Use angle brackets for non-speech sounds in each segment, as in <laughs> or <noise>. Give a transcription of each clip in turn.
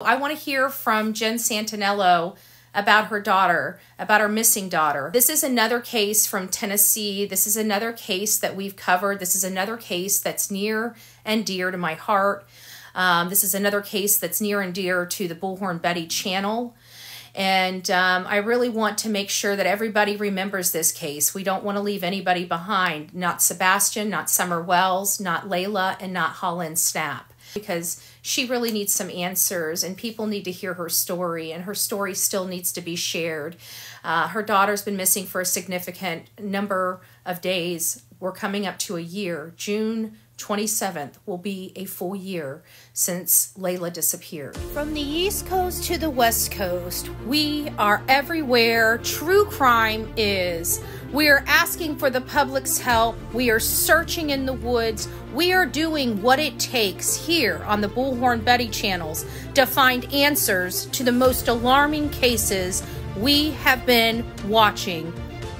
I want to hear from Jen Santanello about her daughter, about her missing daughter. This is another case from Tennessee. This is another case that we've covered. This is another case that's near and dear to my heart. Um, this is another case that's near and dear to the Bullhorn Betty channel. And um, I really want to make sure that everybody remembers this case. We don't want to leave anybody behind. Not Sebastian, not Summer Wells, not Layla, and not Holland Snap. Because she really needs some answers and people need to hear her story and her story still needs to be shared. Uh, her daughter's been missing for a significant number of days. We're coming up to a year. June 27th will be a full year since Layla disappeared. From the East Coast to the West Coast, we are everywhere true crime is. We are asking for the public's help. We are searching in the woods. We are doing what it takes here on the Bullhorn Betty channels to find answers to the most alarming cases we have been watching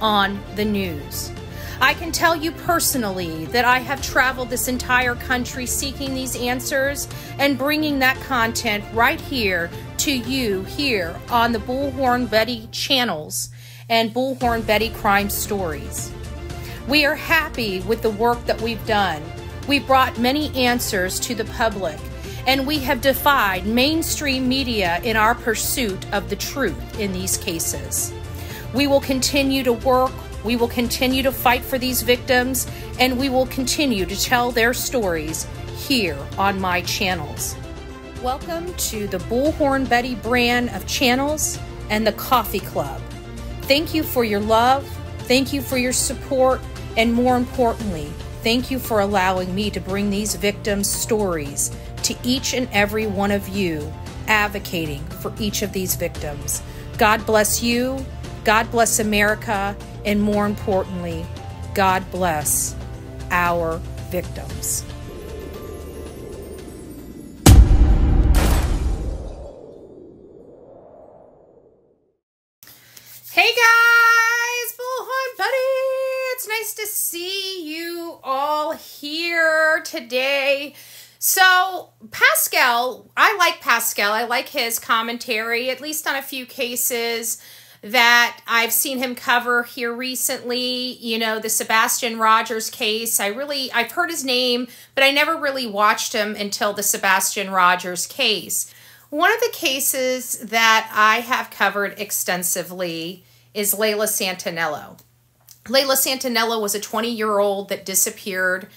on the news. I can tell you personally that I have traveled this entire country seeking these answers and bringing that content right here to you here on the Bullhorn Betty channels and Bullhorn Betty crime stories. We are happy with the work that we've done. We brought many answers to the public and we have defied mainstream media in our pursuit of the truth in these cases. We will continue to work we will continue to fight for these victims and we will continue to tell their stories here on my channels. Welcome to the Bullhorn Betty brand of channels and the Coffee Club. Thank you for your love, thank you for your support, and more importantly, thank you for allowing me to bring these victims' stories to each and every one of you, advocating for each of these victims. God bless you, God bless America, and more importantly, God bless our victims. See you all here today. So, Pascal, I like Pascal. I like his commentary, at least on a few cases that I've seen him cover here recently. You know, the Sebastian Rogers case. I really, I've heard his name, but I never really watched him until the Sebastian Rogers case. One of the cases that I have covered extensively is Layla Santanello. Layla Santanello was a 20 year old that disappeared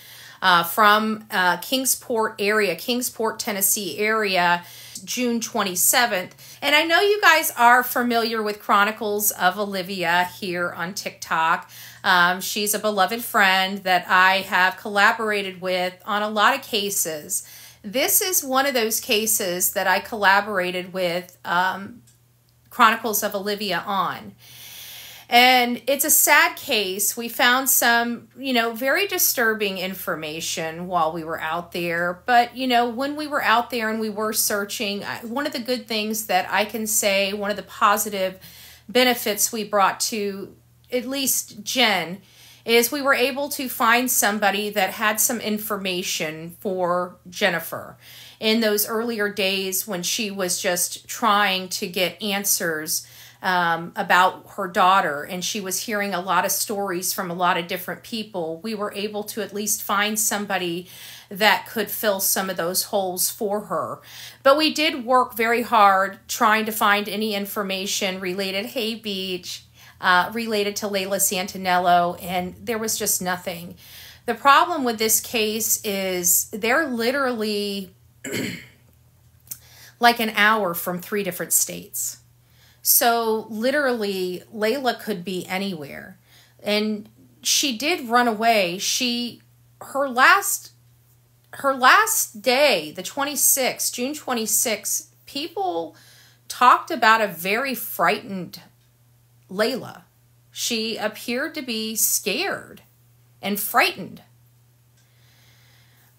uh, from uh, Kingsport area, Kingsport, Tennessee area June 27th. And I know you guys are familiar with Chronicles of Olivia here on TikTok. Um, she's a beloved friend that I have collaborated with on a lot of cases. This is one of those cases that I collaborated with um, Chronicles of Olivia on. And it's a sad case. We found some, you know, very disturbing information while we were out there. But, you know, when we were out there and we were searching, one of the good things that I can say, one of the positive benefits we brought to at least Jen is we were able to find somebody that had some information for Jennifer in those earlier days when she was just trying to get answers um, about her daughter, and she was hearing a lot of stories from a lot of different people, we were able to at least find somebody that could fill some of those holes for her. But we did work very hard trying to find any information related, hey, Beach, uh, related to Layla Santanello, and there was just nothing. The problem with this case is they're literally <clears throat> like an hour from three different states. So literally, Layla could be anywhere. And she did run away. She, her last, her last day, the 26th, June 26th, people talked about a very frightened Layla. She appeared to be scared and frightened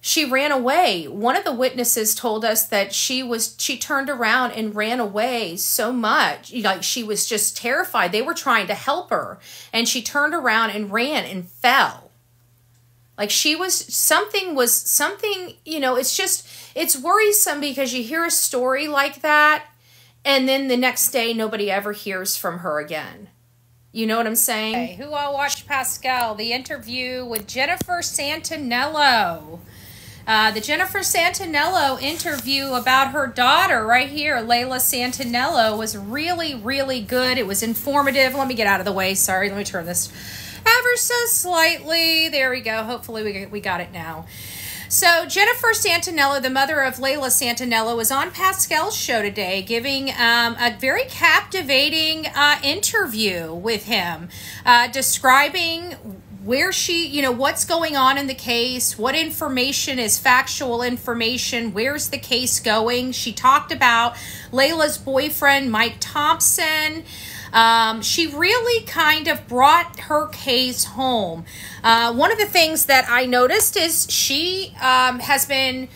she ran away. One of the witnesses told us that she was she turned around and ran away so much, like she was just terrified. They were trying to help her, and she turned around and ran and fell. Like she was something was something, you know, it's just it's worrisome because you hear a story like that and then the next day nobody ever hears from her again. You know what I'm saying? Who all watched Pascal? The interview with Jennifer Santanello. Uh, the Jennifer Santanello interview about her daughter, right here, Layla Santanello, was really, really good. It was informative. Let me get out of the way. Sorry, let me turn this ever so slightly. There we go. Hopefully, we, we got it now. So, Jennifer Santanello, the mother of Layla Santanello, was on Pascal's show today giving um, a very captivating uh, interview with him, uh, describing where she, you know, what's going on in the case, what information is factual information, where's the case going. She talked about Layla's boyfriend, Mike Thompson. Um, she really kind of brought her case home. Uh, one of the things that I noticed is she um, has been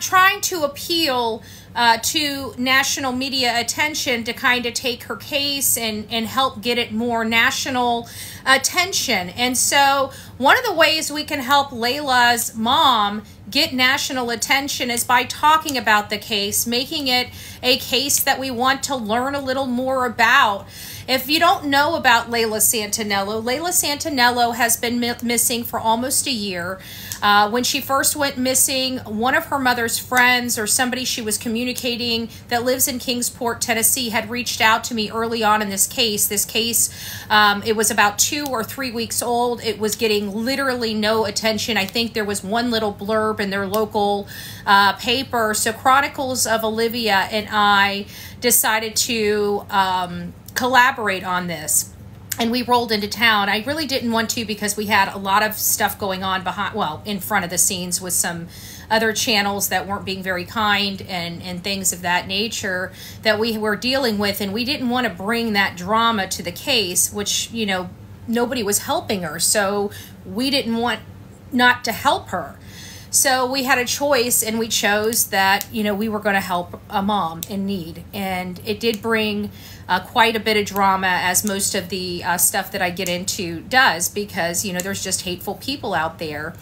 trying to appeal uh, to national media attention to kind of take her case and, and help get it more national attention. And so, one of the ways we can help Layla's mom get national attention is by talking about the case, making it a case that we want to learn a little more about. If you don't know about Layla Santanello, Layla Santanello has been missing for almost a year. Uh, when she first went missing, one of her mother's friends or somebody she was communicating that lives in Kingsport, Tennessee, had reached out to me early on in this case. This case, um, it was about two or three weeks old. It was getting literally no attention. I think there was one little blurb in their local uh, paper. So, Chronicles of Olivia and I decided to. Um, collaborate on this and we rolled into town. I really didn't want to because we had a lot of stuff going on behind, well, in front of the scenes with some other channels that weren't being very kind and, and things of that nature that we were dealing with. And we didn't want to bring that drama to the case, which, you know, nobody was helping her. So we didn't want not to help her. So we had a choice and we chose that, you know, we were going to help a mom in need. And it did bring uh, quite a bit of drama, as most of the uh, stuff that I get into does, because, you know, there's just hateful people out there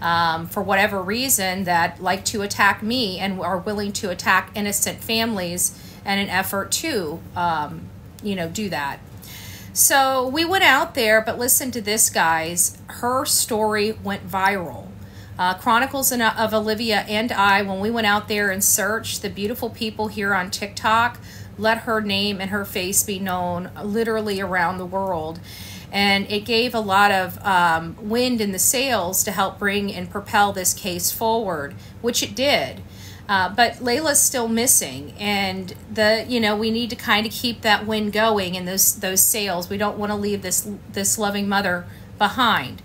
um, for whatever reason that like to attack me and are willing to attack innocent families in an effort to, um, you know, do that. So we went out there, but listen to this, guys. Her story went viral uh, Chronicles of Olivia and I, when we went out there and searched, the beautiful people here on TikTok let her name and her face be known literally around the world. And it gave a lot of um, wind in the sails to help bring and propel this case forward, which it did. Uh, but Layla's still missing, and the you know we need to kind of keep that wind going and those those sails. We don't want to leave this this loving mother behind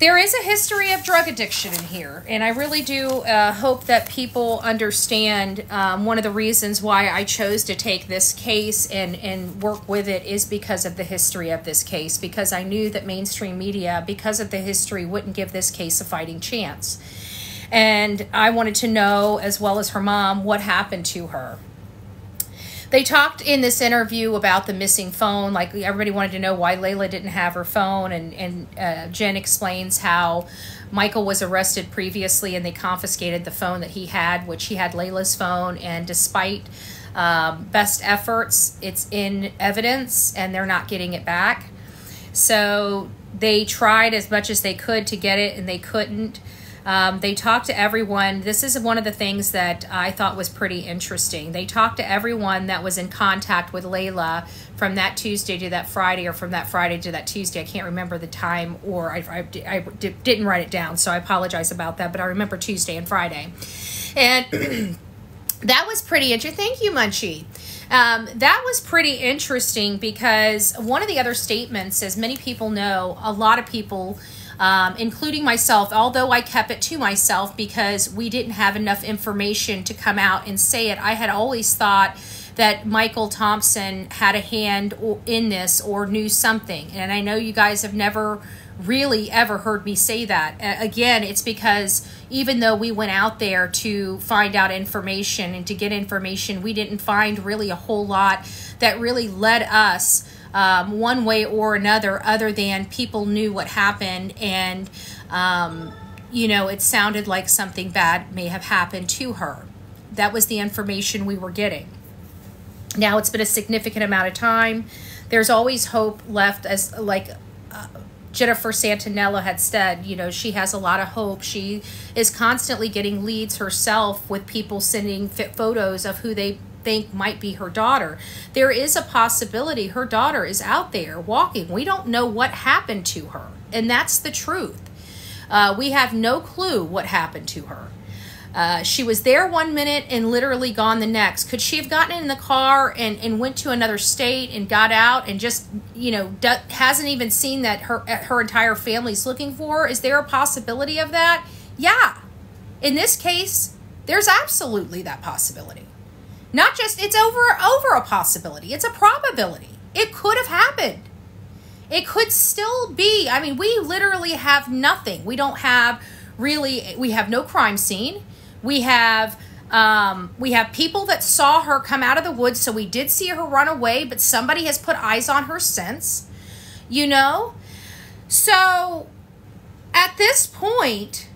there is a history of drug addiction in here, and I really do uh, hope that people understand um, one of the reasons why I chose to take this case and, and work with it is because of the history of this case, because I knew that mainstream media, because of the history, wouldn't give this case a fighting chance. And I wanted to know, as well as her mom, what happened to her. They talked in this interview about the missing phone. Like everybody wanted to know why Layla didn't have her phone, and and uh, Jen explains how Michael was arrested previously, and they confiscated the phone that he had, which he had Layla's phone, and despite um, best efforts, it's in evidence, and they're not getting it back. So they tried as much as they could to get it, and they couldn't. Um, they talked to everyone. This is one of the things that I thought was pretty interesting. They talked to everyone that was in contact with Layla from that Tuesday to that Friday, or from that Friday to that Tuesday. I can't remember the time, or I, didn't write it down, so I apologize about that. But I remember Tuesday and Friday, and <clears throat> that was pretty interesting. Thank you, Munchie. Um, that was pretty interesting because one of the other statements, as many people know, a lot of people um, including myself, although I kept it to myself because we didn't have enough information to come out and say it. I had always thought that Michael Thompson had a hand in this or knew something. And I know you guys have never really ever heard me say that. again, it's because even though we went out there to find out information and to get information, we didn't find really a whole lot that really led us um, one way or another, other than people knew what happened and. Um, you know, it sounded like something bad may have happened to her. That was the information we were getting. Now it's been a significant amount of time. There's always hope left, as like uh, Jennifer Santanello had said, you know, she has a lot of hope. She is constantly getting leads herself with people sending fit photos of who they think might be her daughter. There is a possibility her daughter is out there walking. We don't know what happened to her, and that's the truth. Uh, we have no clue what happened to her. Uh, she was there one minute and literally gone the next. Could she have gotten in the car and, and went to another state and got out and just, you know, hasn't even seen that her, her entire family's looking for her? Is there a possibility of that? Yeah. In this case, there's absolutely that possibility. Not just it's over over a possibility. It's a probability. It could have happened. It could still be. I mean, we literally have nothing. We don't have really we have no crime scene. We have um, we have people that saw her come out of the woods, so we did see her run away, but somebody has put eyes on her since. You know? So at this point,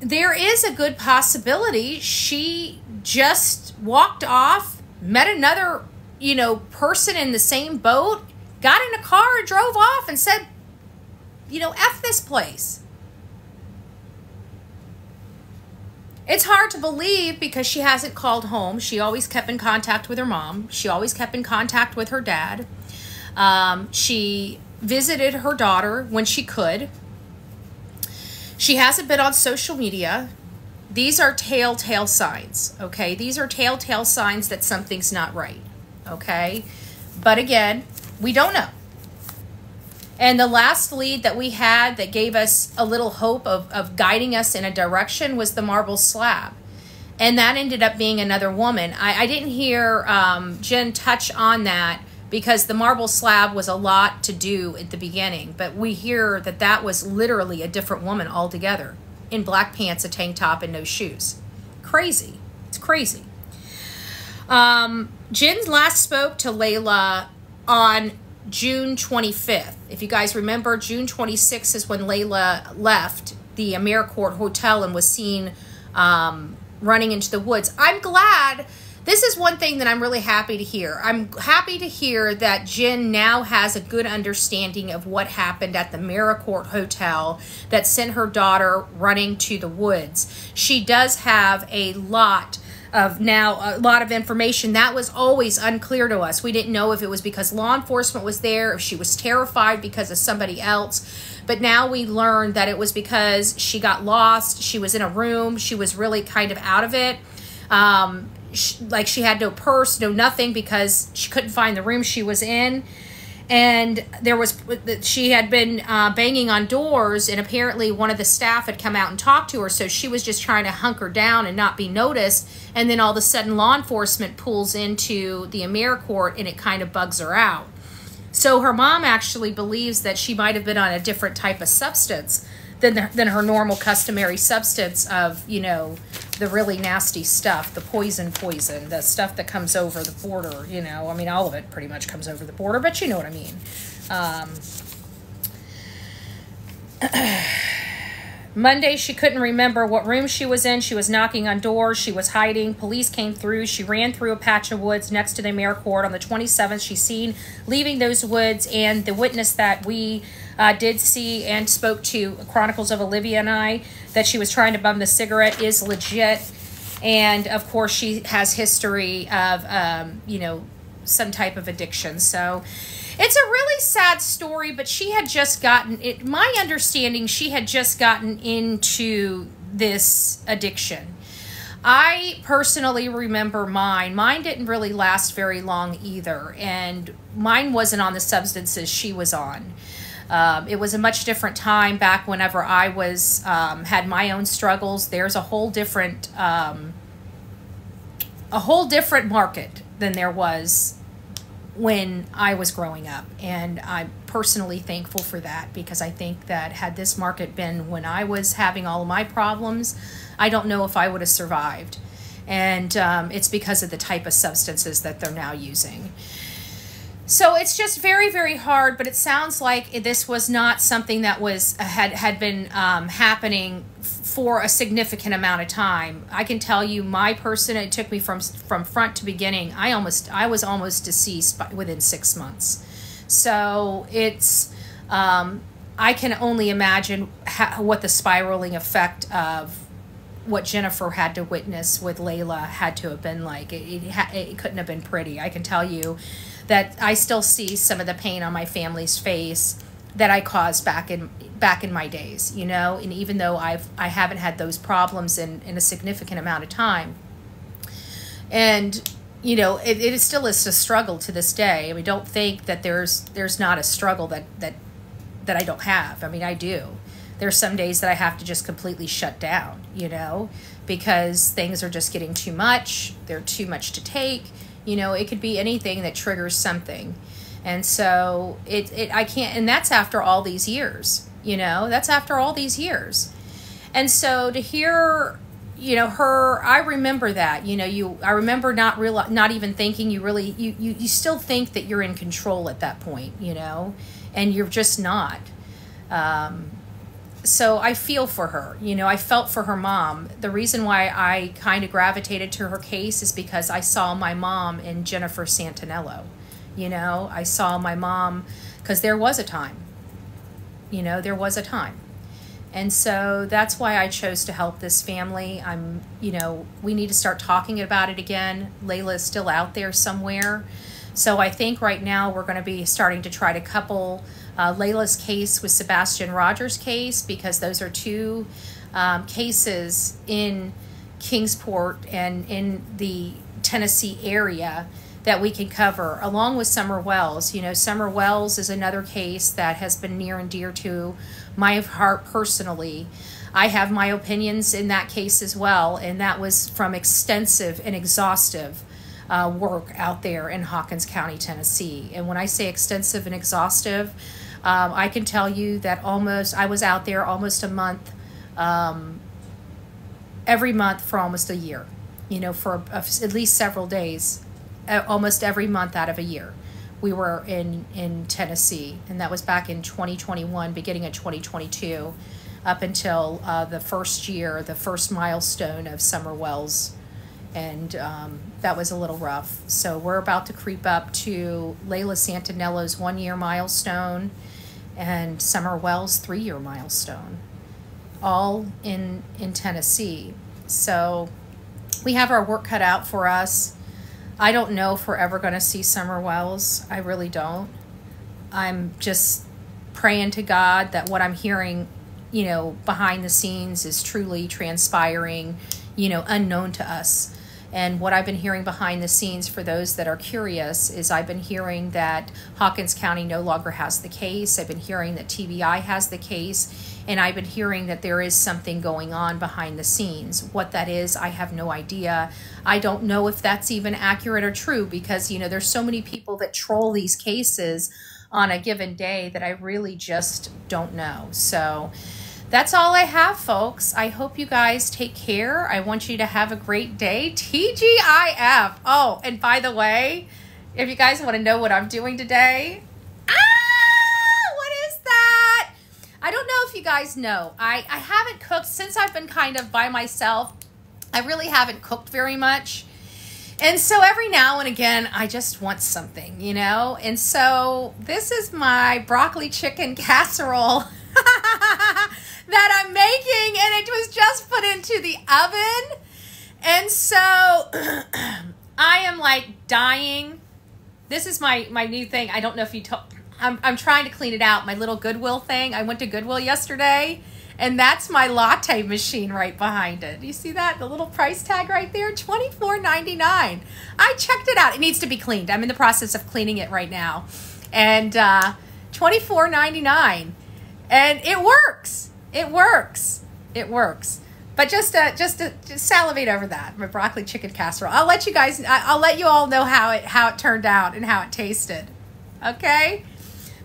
there is a good possibility she just walked off, met another, you know, person in the same boat, got in a car, drove off, and said, you know, F this place. It's hard to believe because she hasn't called home. She always kept in contact with her mom. She always kept in contact with her dad. Um, she visited her daughter when she could. She hasn't been on social media. These are telltale signs, okay? These are telltale signs that something's not right, okay? But again, we don't know. And the last lead that we had that gave us a little hope of, of guiding us in a direction was the marble slab. And that ended up being another woman. I, I didn't hear um, Jen touch on that because the marble slab was a lot to do at the beginning. But we hear that that was literally a different woman altogether in black pants, a tank top, and no shoes. Crazy. It's crazy. Um, Jen last spoke to Layla on June 25th. If you guys remember, June 26th is when Layla left the AmeriCorps Hotel and was seen um, running into the woods. I'm glad this is one thing that I'm really happy to hear. I'm happy to hear that Jen now has a good understanding of what happened at the Maricourt Hotel that sent her daughter running to the woods. She does have a lot of now a lot of information that was always unclear to us. We didn't know if it was because law enforcement was there, if she was terrified because of somebody else. But now we learned that it was because she got lost. She was in a room. She was really kind of out of it. Um, she, like she had no purse, no nothing because she couldn't find the room she was in. And there was, that she had been uh, banging on doors, and apparently one of the staff had come out and talked to her. So she was just trying to hunker down and not be noticed. And then all of a sudden, law enforcement pulls into the AmeriCorps and it kind of bugs her out. So her mom actually believes that she might have been on a different type of substance than, the, than her normal customary substance of, you know, the really nasty stuff, the poison poison, the stuff that comes over the border, you know. I mean, all of it pretty much comes over the border, but you know what I mean. Um, <clears throat> Monday, she couldn't remember what room she was in. She was knocking on doors. She was hiding. Police came through. She ran through a patch of woods next to the AmeriCorps. On the 27th, she's seen leaving those woods. And the witness that we uh, did see and spoke to Chronicles of Olivia and I that she was trying to bum the cigarette is legit. And of course, she has history of, um, you know, some type of addiction. So it's a really sad story, but she had just gotten it. My understanding, she had just gotten into this addiction. I personally remember mine. Mine didn't really last very long either, and mine wasn't on the substances she was on. Um, it was a much different time back whenever I was um, had my own struggles. There's a whole different um, a whole different market than there was when I was growing up. And I'm personally thankful for that because I think that had this market been when I was having all of my problems, I don't know if I would have survived. And um, it's because of the type of substances that they're now using. So it's just very very hard but it sounds like this was not something that was had had been um, happening for a significant amount of time i can tell you my person it took me from from front to beginning i almost i was almost deceased within six months so it's um, i can only imagine what the spiraling effect of what Jennifer had to witness with Layla had to have been like. It, it, it couldn't have been pretty. I can tell you that I still see some of the pain on my family's face that I caused back in back in my days, you know, and even though I've I haven't had those problems in, in a significant amount of time. And you know, it, it still is a struggle to this day. I mean, don't think that there's there's not a struggle that that that I don't have. I mean, I do. There's some days that I have to just completely shut down, you know, because things are just getting too much. They're too much to take you know, it could be anything that triggers something. And so it, it I can't and that's after all these years, you know, that's after all these years. And so to hear you know her i remember that you know you i remember not real not even thinking you really you, you you still think that you're in control at that point you know and you're just not um, so I feel for her. You know, I felt for her mom. The reason why I kind of gravitated to her case is because I saw my mom in Jennifer Santanello. You know, I saw my mom because there was a time. You know, there was a time. And so that's why I chose to help this family. I'm, you know, we need to start talking about it again. Layla is still out there somewhere. So I think right now we're going to be starting to try to couple uh, Layla's case with Sebastian Rogers' case because those are two um, cases in Kingsport and in the Tennessee area that we can cover, along with Summer Wells. You know, Summer Wells is another case that has been near and dear to my heart personally. I have my opinions in that case as well, and that was from extensive and exhaustive uh, work out there in Hawkins County, Tennessee. And when I say extensive and exhaustive, um, I can tell you that almost, I was out there almost a month, um, every month for almost a year, you know, for a, at least several days, almost every month out of a year. We were in, in Tennessee, and that was back in 2021, beginning of 2022, up until uh, the first year, the first milestone of Summer Wells and um, that was a little rough. So we're about to creep up to Layla Santanello's one year milestone and Summer Wells' three year milestone, all in, in Tennessee. So we have our work cut out for us. I don't know if we're ever going to see Summer Wells. I really don't. I'm just praying to God that what I'm hearing, you know, behind the scenes is truly transpiring, you know, unknown to us. And what I've been hearing behind the scenes for those that are curious is I've been hearing that Hawkins County no longer has the case. I've been hearing that TBI has the case. And I've been hearing that there is something going on behind the scenes. What that is, I have no idea. I don't know if that's even accurate or true because, you know, there's so many people that troll these cases on a given day that I really just don't know. So, that's all I have, folks. I hope you guys take care. I want you to have a great day. TGIF. Oh, and by the way, if you guys want to know what I'm doing today, ah, what is that? I don't know if you guys know. I, I haven't cooked since I've been kind of by myself. I really haven't cooked very much. And so every now and again, I just want something, you know? And so this is my broccoli chicken casserole. <laughs> that I'm making, and it was just put into the oven. And so <clears throat> I am like dying. This is my my new thing. I don't know if you told. I'm I'm trying to clean it out. My little Goodwill thing. I went to Goodwill yesterday, and that's my latte machine right behind it. You see that? The little price tag right there, twenty four ninety nine. I checked it out. It needs to be cleaned. I'm in the process of cleaning it right now, and uh, twenty four ninety nine, and it works. It works. It works. But just uh, just to just salivate over that, my broccoli chicken casserole. I'll let you guys. I'll let you all know how it how it turned out and how it tasted. Okay.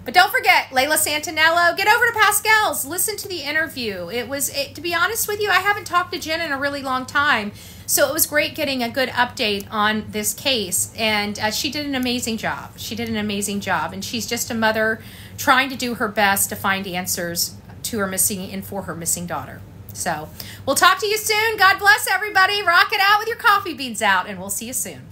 But don't forget, Layla Santanello, get over to Pascal's. Listen to the interview. It was, it, to be honest with you, I haven't talked to Jen in a really long time. So it was great getting a good update on this case. And uh, she did an amazing job. She did an amazing job. And she's just a mother trying to do her best to find answers to her missing and for her missing daughter. So we'll talk to you soon. God bless everybody. Rock it out with your coffee beans out, and we'll see you soon.